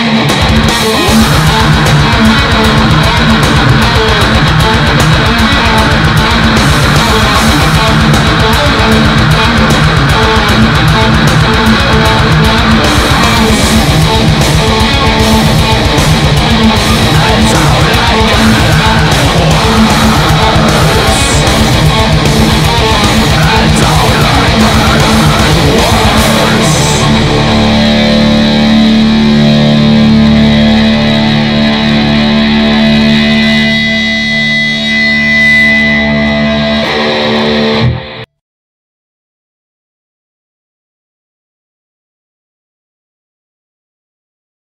Música